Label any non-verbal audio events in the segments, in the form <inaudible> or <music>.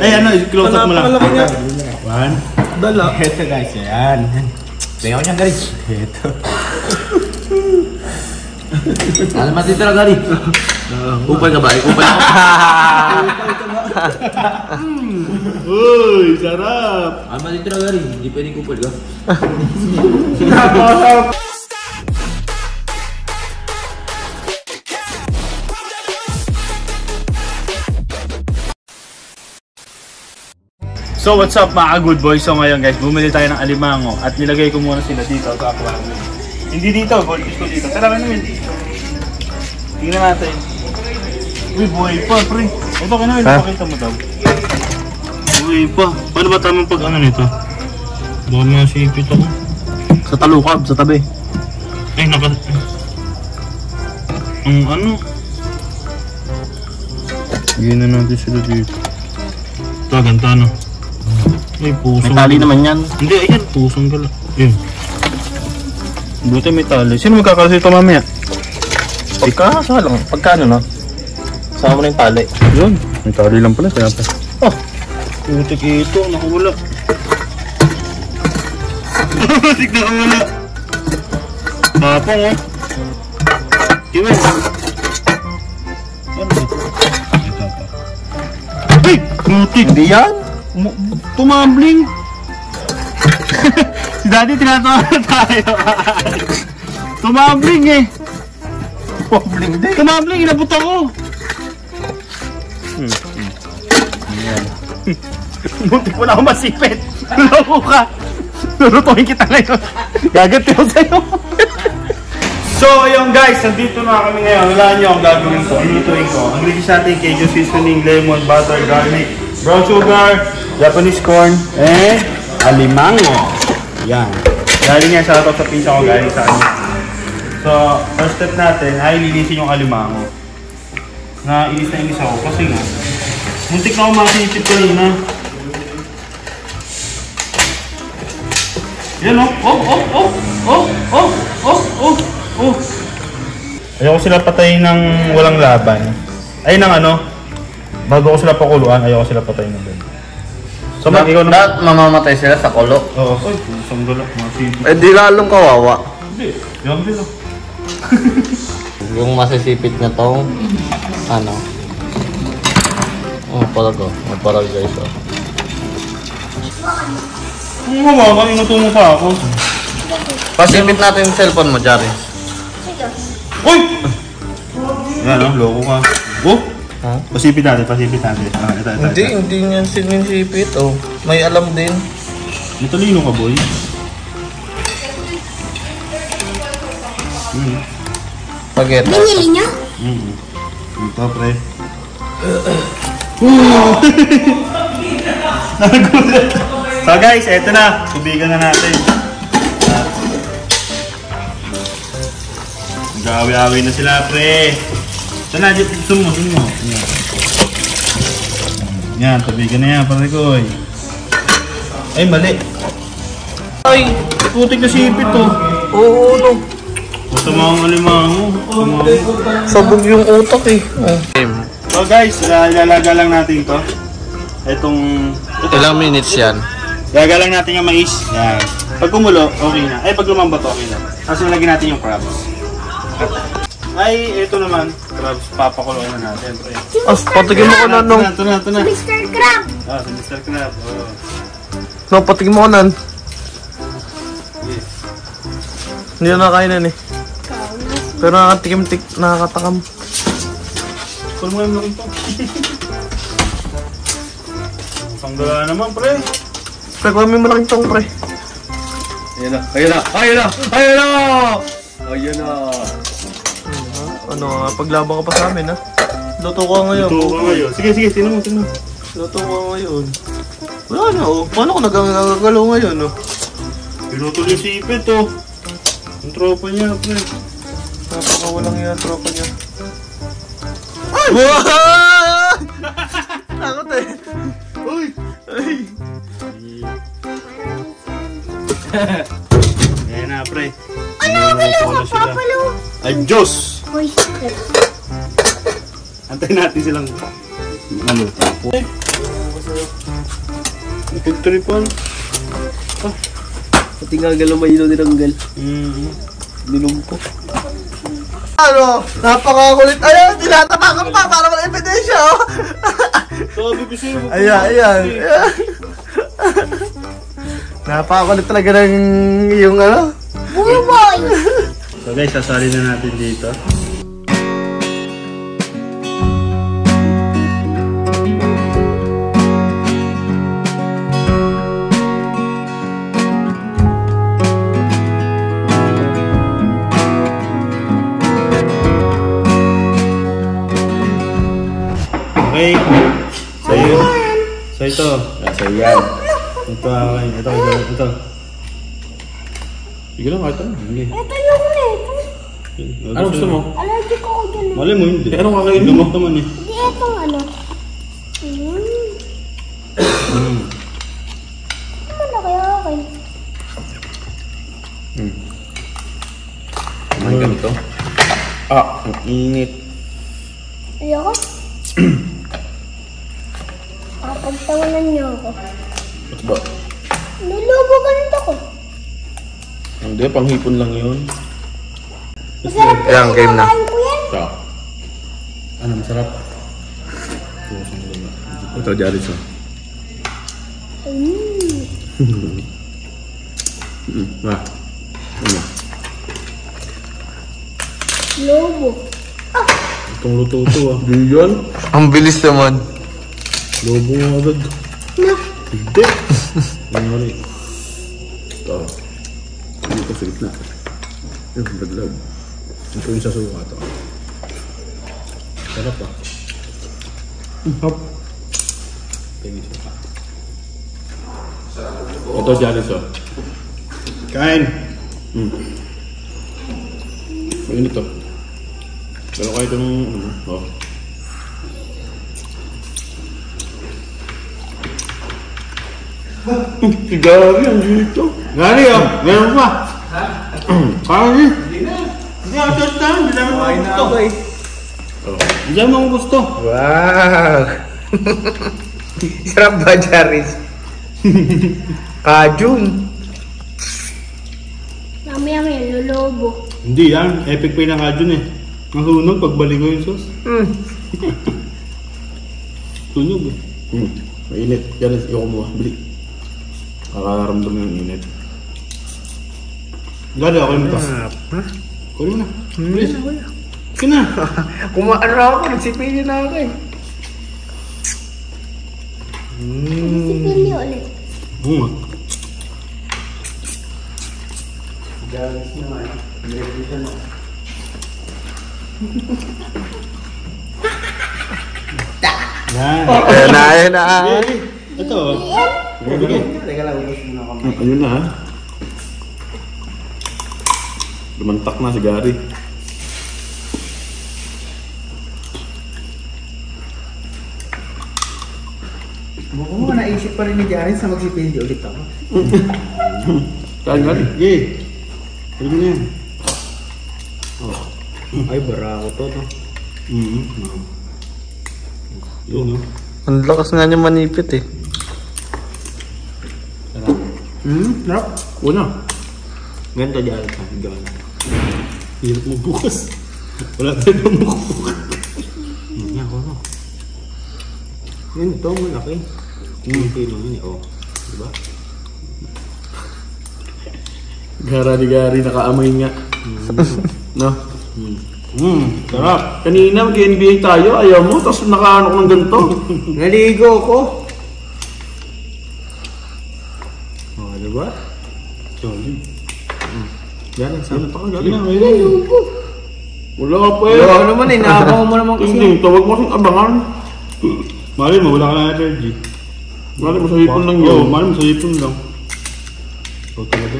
Ay, ano, close up mo lang. Napakalaki niya. One. Dala. Ito guys, yan. Tingnan niyan, Gary. Ito. Alam mo titira, Gary. Kupal ka ba? Eh, Kupal ka. Uy, sarap. Alam mo titira, Gary. Hindi pwedeng kupal ka. So what's up mga good boys? So ngayon guys, bumili tayo ng alimango at nilagay ko muna sila dito sa aquarium. Hindi dito, fish ko dito. Tara ka naman. Tingnan natin. Uy, buhay pa, pre. Ito ka naman, pakita mo daw. Buhay pa. Paano ba tamang pag ano nito? Baka masipit ako. Sa talukab, sa tabi. Ay, naka... Ang ano? Bigyan na natin sila dito. Ito, ganta no? May pusong... May tali naman yan. Hindi, ayan, pusong gala. Yun. Buti may tali. Sino magkakalas ito mamaya? Pagka, sa lang. Pagkano no? Sama mo na yung tali. Yun. May tali lang pala, kaya pa. Oh! Putik ito, nakawala. <laughs> Putik nakawala. Mapang oh. Kiwen. Ano ito? Ito pa. Ay! Putik! Hindi yan. Tumambling! <laughs> si daddy tinatawa na tayo. Tumambling eh. Problem din. Tumambling, inabot ako. Muntik mo na ako masipit. Loko ka. Lurutuin kita ngayon. Gaganti ako sa'yo. so, ayun guys, nandito na kami ngayon. Wala niyo ang gagawin ko. Lutuin ko. Ang release natin Cajun seasoning, lemon, butter, garlic, brown sugar, Japanese corn, and alimango. Yan. Galing yan sa sa pizza ko galing sa kanya. So, first step natin ay linisin yung alimango. Na inis na inis ako kasi nga, muntik na ako masipit kanina. Yan oh, oh, oh, oh, oh, oh, oh, oh, oh. Ayoko sila patayin ng walang laban. Ay, ng ano, bago ko sila pakuluan, ayoko sila patayin ng ganun. So, mag ikaw naman. Lahat mamamatay sila sa kulo. Oo, ay, pusang galak, masipit. Eh di lalong kawawa. Hindi, yan sila. <laughs> Yung masisipit na tong ano. Oh, parag oh. Oh, parag guys oh. Ang mama, inuto mo pa ako. Pasipit natin yung cellphone mo, Jari. Uy! Yan oh, loko ka. Oh! Ha? Pasipit natin, pasipit natin. Ah, ito, ito, Hindi, ito. hindi niyan sinisipit oh. May alam din. May talino ka, boy. Hmm. Spaghetti. Binili niyo? Mm. Ito, pre. <laughs> Nagulat. so guys, eto na. Tubigan na natin. Nag-awi-awi na sila, pre. Ito na, dito gusto mo, gusto mo. Yan. Yan, tubigan na yan, pare ko. eh. Ay, mali. Ay, putik na sipit to. Oo, no. Basta mga alimango. Alimango. Sabog yung utak eh. Oh. So guys, lalaga lang natin to. Itong... Ito, Ilang minutes yan? Gaga lang natin yung mais. Yan. Pag kumulo, okay na. Ay, pag lumambot, okay na. Tapos nalagyan natin yung crabs. Ay, ito naman. Crabs, papakuloy na natin. Pre. As, patigin mo ko na nung... Ito na, ito na. Mr. Crab! Ah, si Mr. Crab. Oh. No, patigin mo ko nan. Yes. Hindi na nakainin eh. Pero nakatikim-tik, nakakatakam. Kulo mo yung laki to. <laughs> Panggala naman, pre. Pre, mo yung malaking tong, pre. Ayun na, ayun na, ayun na, ayun na! Ayun na! Ano, ah, paglaban ka pa sa amin, ha? Luto ka ngayon. Ito ka ngayon. Sige, sige, tinan mo, tinan mo. Luto ka ngayon. Wala na, oh. Paano ko nagagalaw ngayon, oh? Pinutuloy si Ipit, oh. Yung tropa niya, pre. Napakawalang yan, tropa niya. Wow! <laughs> Takot eh. Uy! Ay. Ayan na, pre. Ano, galaw ka, papalo! Ay, Diyos! Uy, Antayin natin silang maluto. Victory po. Pati nga galaw may ilaw nilanggal. Mm. Nilong ko. Ano? Napakakulit. Ayan, tinatapakan pa para wala ebidensya, oh. Sabi ko sa'yo. Ayan, ayan. ayan. <laughs> Napakakulit talaga ng yung ano. Buboy! So guys, sasali na natin dito. Yan. Ito akin. Ito, ito, ito. Sige lang, kahit ano. Sige. Ito yung nito. Ano gusto mo? Allergic ako dyan. eh. Mali mo hindi. Eh, anong kakainin mo? Gamot naman eh. Hindi, itong ano. Hmm. Mm. Ano na kaya okay? Kumain ka nito? Ah, ang init. Ayoko. <clears throat> Kapagtawanan niyo ako. Ba't ba? Nilubo ganito ko. Hindi, panghipon lang yun. Masarap po Ayan, game na. ko yan. Ito. Ano, masarap? Ito, Jared sa. Mm. <laughs> Mm. Ah. Ano? Lobo. Itong luto to ah. Yan? Ang bilis naman. Lobo nga agad. Na. Hindi. Nangyari. Ito. Dito sa gitna. Yung badlag. Ito yung sa suka to. Sarap ah. Hop. Tingin suka. Ito, Jared sa. Kain. Hmm. Mainit to. Pero kahit yung, ano, oh. Si Gary, ang ginit to. Gari oh, meron pa. Parang eh. Hindi na. Hindi ako just na. Hindi naman ako gusto. Hindi naman ako gusto. Wow! <laughs> Sarap ba, Jaris? <laughs> Kajun. Mamaya may lolobo. Hindi yan. Epic pa yung nakadyon eh. Nasunog pagbalik ko yung sauce. Mm. <laughs> Tunog eh. Hmm. Mainit. Yan, yung kumuha. Bili. Nakakaramdam yung init. Gari ako yung ito. Kunin mo na. Please. Sige na. <laughs> Kumaan na ako, nagsipili na ako eh. Si Pili ulit. Oo nga. <laughs> Yan. Ayan na, ayan na. Ito. Bigay. Ah, ayun na ha. Lumantak na si Gary. Mukhang mo naisip pa rin ni na magsipili ulit ako. Kain Gary. Sige. Pwede mo na yan. Ay, barako to, to. Mm-hmm. Yun no. Ang lakas nga niya manipit eh. Hmm, sarap. Una. Ganito, Jaris. Ganito. Hirap mo bukas. Wala tayo pamukbuk. Yan, ako no. Yun, ito, malaki. Hindi lang yun eh, oh. Diba? Gara ni Gary nakaamay nga. <laughs> no? Hmm, sarap. Kanina mag-NBA tayo, ayaw mo, tapos nakaano ko ng ganito. <laughs> Naligo ko. Oh, diba? Ang Ano sarap. pa ka Sige Gary? na, ngayon. Lobo. Wala ka pa eh. Yo, naman eh, nakabaw mo naman kasi. Hindi, tawag mo kasing abangan. Mali mo, wala ka na energy. Mali mo sa hipon lang yun. mali mo sa ipon lang. Oh, talaga?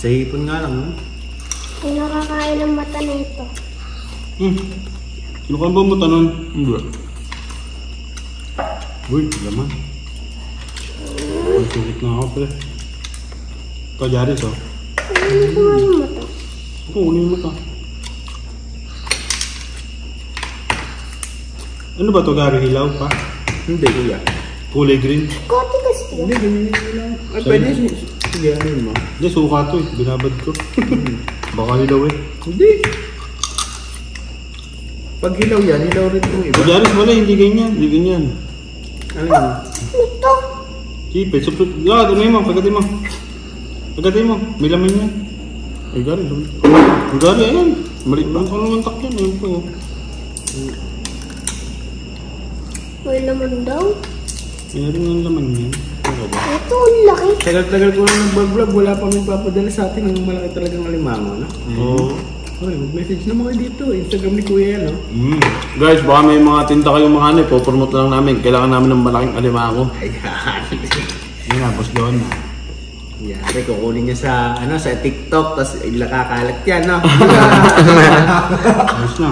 Sa hipon nga lang, no? Yung nakakain ng mata nito. Hmm. Sino ka ba mo tanong? Hindi. Uy, laman. Ang sulit na ako, pre. Ito, Jaris, oh. Ano ko nga yung mata? Ako, unin mo to. Ano ba to, Gary? Hilaw pa? Hindi, kuya. Kulay green. Kote kasi yun. Hindi, ganyan yun lang. Ay, pwede. si- Sige, ano yun mo? Hindi, suka to eh. Binabad ko. Baka hilaw eh. Hindi. Pag hilaw yan, hilaw rin itong iba. Jaris, wala, hindi ganyan. Hindi ganyan. Ano yun? Ito. Keep it. Suplot. Ah, ano mo? Pagkati mo. Pagkati mo. May laman yan. Ay, galing. Ang gari, ayan. Maliit Ang ang tak yan. Ayan po. May laman daw. Meron yung laman yan. Ito, ang laki. Tagal-tagal ko na nag-vlog, wala pa may papadala sa atin ng malaki talagang alimango, no? Oo. Hoy, mag-message naman kayo dito. Instagram ni Kuya yan, no? Mm. Guys, baka may mga tinta kayong mga ano, ipopromote lang namin. Kailangan namin ng malaking alimango. Ayan. Yan na, boss doon. Yari, kukunin niya sa, ano, sa TikTok, tapos ilakakalat yan, no? <laughs> Ayos na.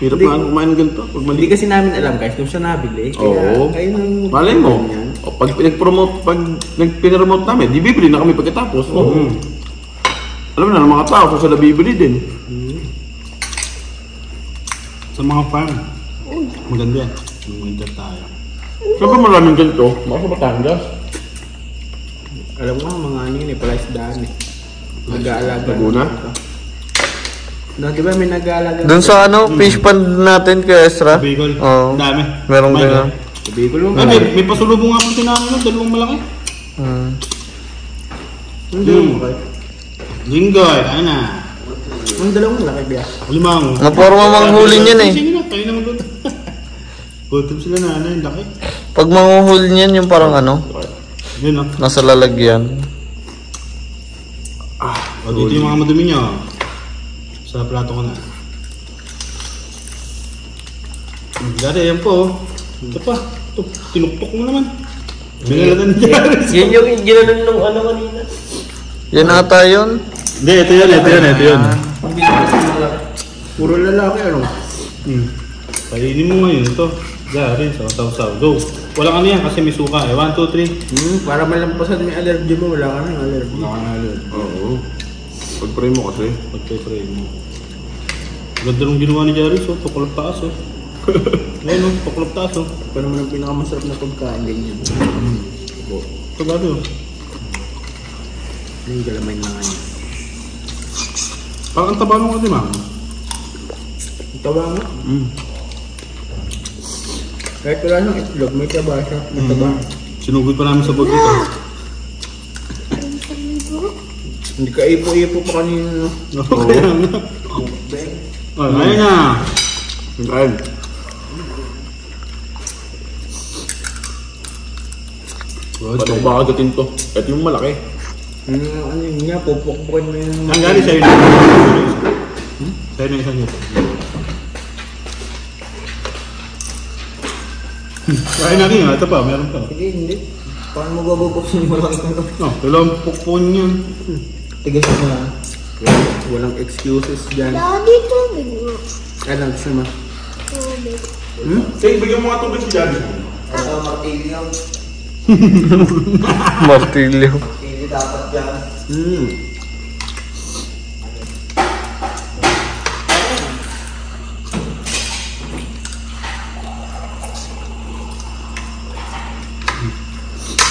Hirap Hindi. nga kumain ng ganito. Pag Hindi mali. kasi namin alam, guys, kung saan nabili. Oo. kayo nang... Malay mo. O, pag pinag-promote, pag nag-pinromote namin, di bibili na kami pagkatapos. Oo. Mm. Alam na, ng mga tao, kung sila bibili din. Sa mga farm. Maganda yan. Yung winter tayo. Siyempre maraming ganito. Mga sa Batangas. Alam mo, mga ano yun eh, pala isdaan eh. Nag-aalaga. Laguna? No, di ba may nag-aalaga? Doon sa ano, fish pond natin kay Ezra. Bicol. Oo. Dami. Merong. God. Bicol mo. Ah, may, may pasulubong nga po tinanong nun, dalawang malaki. Hmm. Dalawang mo kayo. Linggoy, ano na. Ang dalawang malaki biya. Limango. Naporma manghuli niyan eh. Sige na, kayo na magluto. <laughs> Gutom sila na, ano, yung laki. Pag manguhuli niyan, yung parang ano, Yun oh. nasa lalagyan. O, dito yung mga madumi nyo. Sa plato ko na. Dari, yan po. oh. Ito pa. Ito, tinuktok mo naman. Binalatan dyan. Yan yung ginanon nung ano kanina. Yan ata yun. Hindi, ito yun, ito yun, ito yun. Puro lalaki, ano? Hmm. Kainin mo ngayon ito. Dari, sa saw-saw. Go. Walang ano yan kasi may suka eh. One, two, three. Hmm, para malampasan may allergy mo, wala ka nang allergy. Wala ka na ulit. Oo. Pag-pray mo kasi. Pagpe-pray mo. Ganda nung ginawa ni Jaris, oh. Tukulap taas, oh. <laughs> Ayun, oh. Tukulap taas, oh. Pa naman ang pinakamasarap na pagkain ganyan. Ito gado, oh. Ano yung galamay na nga niya? Parang ang taba mo kasi, ma'am. Ang tawa mo. Mm. Kahit wala nang itlog, may taba siya. May taba. Sinugod pa namin sa bag dito. Hindi ka ipo-ipo pa kanina. <laughs> Oo, kaya nga. Oh, ayun na. Ayun. Paano ba agatin to? Ito yung malaki. Ano, ano yun nga, pupukpukin mo yung... Ang galing sa'yo na. Sa'yo na isang ito. Kain natin nga. Ito pa, meron pa. Sige, hindi. Paano mo babubuksan yung walang ano? Oh, dalawang pukpon yun. Tigas na. Walang excuses dyan. Daddy, tubig mo. Ano, gusto mo? Tubig. Sige, bigyan mo nga tubig si Daddy. Martilyo. Hmm.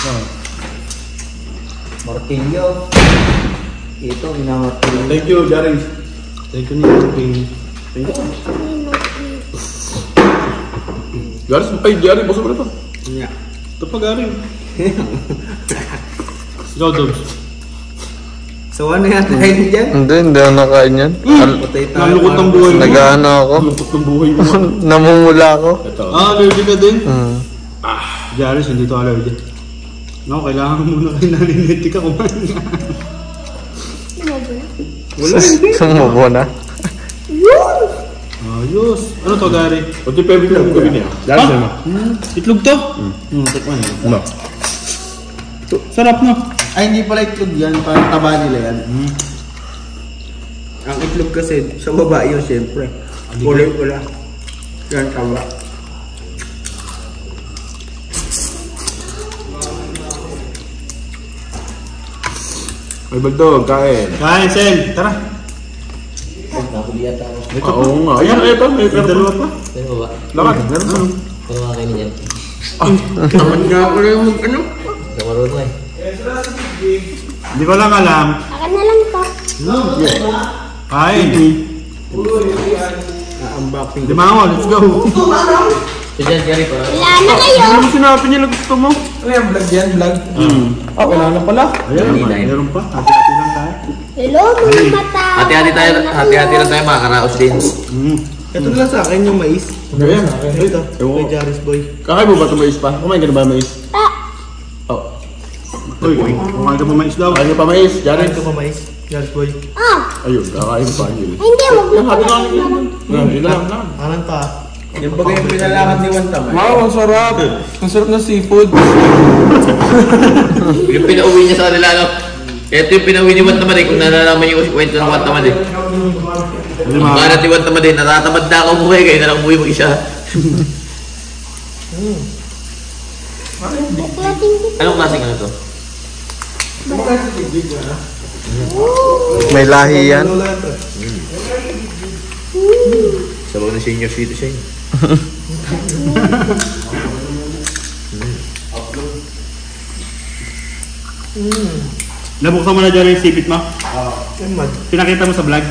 Oh. Martilyo. Ito, minamartilyo. Thank you, Jaris. Thank you niyo. Thank Jaris, ay, Jaris, basta mo na to. Nga. Ito pa Dobbs. So ano yan tayo dyan? Hindi, hindi ako nakain yan. Al- Patay tayo. Nalukot ang buhay mo. Nag-ano ako. Lungkot ng buhay mo. <laughs> Namumula ako. Ito. Ah, allergic ka din? Hmm. Jaris, hindi to allergic. No, kailangan mo muna kayo naniniti ka kumain. Na. Wala, hindi. Sumubo na. Ayos. Ano to, Gary? Pati favorite ko gabi niya. Jaris, ano? Hmm, itlog to? Hmm, tikman mo. Ano? Sarap no? Ay, hindi pala itlog yan. Parang taba nila yan. Hmm. Ang itlog kasi, sa baba yun, siyempre. Kulay pula. Yan, taba. May bagdog, kain. Kain, Sel. Tara. Nahuli yata ako. Ito pa. Oo nga. Ayan, ito. May dalawa pa. Ano ba? Lakas, meron pa. Kung makakainin yan. Tamad nga ako na yung ano. Ka marunong eh. Hindi ko lang alam. Akin na lang to. Kain. Unboxing. Lima mo, let's go. So dyan, Gary, para. Wala na kayo. Ano mo sinabi niya na gusto mo? Ano yan, vlog yan, vlog? Hmm. Oh, kailangan na pala. Ayan, yun. meron pa. Hati-hati lang tayo. Hello, mga mata. Hati-hati tayo, hati-hati lang tayo mga karaos din. Hmm. Ito lang sa akin yung mais. Ano yan? Ito, kay Jaris Boy. Kakain mo ba ito mais pa? Kumain ka na ba mais? Uy, kumain ka pa mais daw. Kain ka pa mais? Jared. Ito pa mais. Jaris Boy. ah. Ayun, kakain pa. Ay, hindi, wag mo lang yun. Yan, yun lang lang. Anong ta? Yung bagay yung pinalakad ni Juan Tamay. Wow, ang sarap! Ang sarap ng seafood. <laughs> Yung pinauwi niya sa kanila, ano? Ito yung pinauwi ni Juan Tamad eh, kung nalalaman yung kwento ng Juan Tamad eh. Ang karat ni Juan Tamad eh, natatamad na ako umuwi, kayo na lang <laughs> umuwi. Buklating ko. Anong klaseng ano to? May lahi yan. Sabaw na senior citizen. Nabuksan mo na dyan yung sipit mo? Mad. Pinakita mo sa vlog?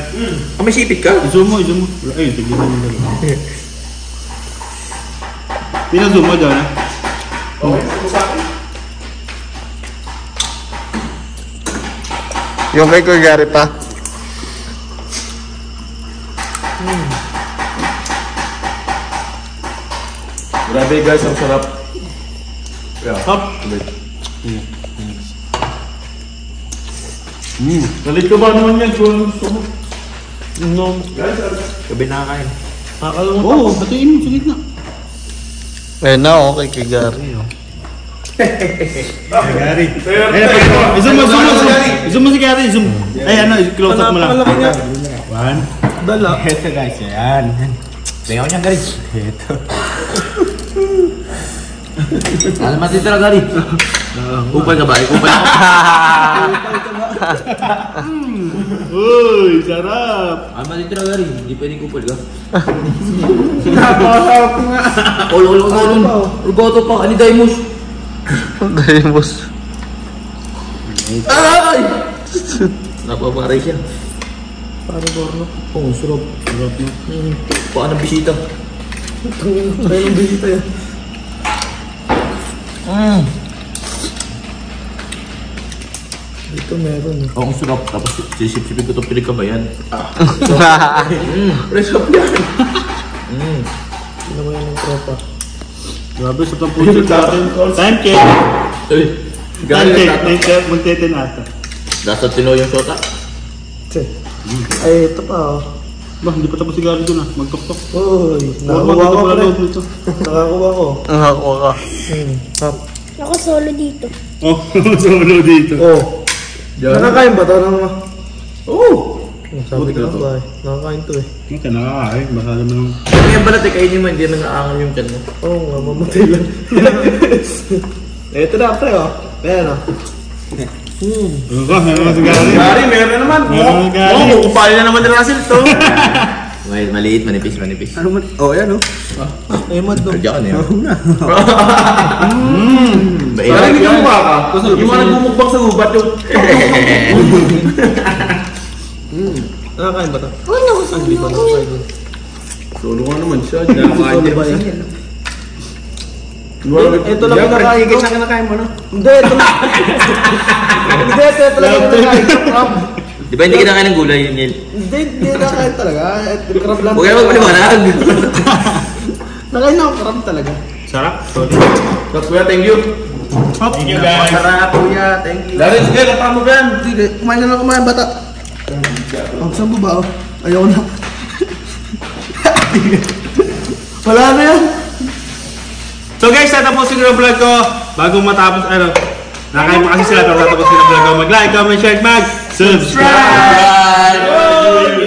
Ah, may sipit ka? I-zoom mo, i-zoom mo. Ayun, tignan mo dyan. Pina-zoom mo dyan, ha? Yung kay Kuya Gary pa. Grabe guys, ang sarap. Hop! Hmm. Galit ka ba naman yan kung ano gusto mo? No. Gabi nakakain. Nakakalungan Oo, oh, mo sa gitna. Eh na, okay kay Gary. Oh. Gary. Ayun, pag- i-zoom mo, zoom mo, zoom. I-zoom mo si Gary, zoom. Ay, ano, close up mo lang. Malaki niya. One. Dala. Ito guys, yan. Tingnan ko niya, Gary. Ano matitira, Gary? Kupal ka ba? Ay, kupal ako. Uy, sarap. Ano matitira, Gary? Hindi pwedeng kupal ka. <laughs> Napakasarap nga. Ol, ol, ol, ol. Rugoto pa, ani Daimus. Daimos. Ay! Napaparay siya. Para borno. Oo, oh, sarap. Sarap na. Hmm. Paano bisita? Ng bisita yan. Dito meron eh. Oo, ang sarap. Tapos sisip-sipin ko itong pinagkabayan. <laughs> Mm, fresh up yan. Mm. Sino mo yan ng tropa? Grabe, sa tampusin natin. Time check. Uy, Time check. Time check. Magteten ata. Nasa tino yung sota. Che. Ay, ito pa oh. Ba, hindi pa tapos si Gary dun ah. Magtok-tok. Uy, Nakakuha nakakuha ko pala nito. Nakakuha ko. Ang hakuha ka. Hmm. Hap. Ako solo dito. Oh, <laughs> solo dito. Oh. Nakakain ba ito ng mga? Oh! Sabi ko lang ba eh. Nakakain to eh. Okay, nakakain. Basta naman ng... Ano yan balat eh, kainin mo, hindi naman naaangal yung chan mo. Oo nga, mamatay lang. <laughs> Ito na, pre oh. Ayan oh. Ano ka? Ano ka si Gary? Gary, meron na naman. Meron si Gary. Oo, oh, kupali na naman ni Russell to. <laughs> Wait, maliit, manipis, manipis. Ano man? Oh, yan oh. Ay, mad no. Diyan ka na yun. Bait. Parang hindi ka mukha ka. Yung mga nagbumukbang sa gubat yung... <laughs> Nakakain ba ito? Oh, nakusolo Hindi pa ako. Solo nga naman siya. Nakakain niya ba yan? Ito lang kinakain ko. kinakain mo, no? Hindi, ito lang. Hindi, ito, ito lang <laughs> kinakain ko. Crab. Di ba hindi kinakain ng gulay yun, Neil? Hindi, hindi nakakain talaga. Ito, crab lang. Huwag ka naman paliwanag. Nakain ako crab talaga. Sarap. Tapos kuya, thank you. Thank you guys. Sarap, kuya. Thank you. Dari, sige, kapag mo ba yan? Kumain na lang kumain, bata. Ang saan mo ba? Oh? Ayaw na. <laughs> Wala na yan. So guys, tatapusin ko yung vlog ko. Bago matapos, ano, nakain pa kasi sila, tatapusin yung vlog ko. Mag-like, comment, share, mag-subscribe!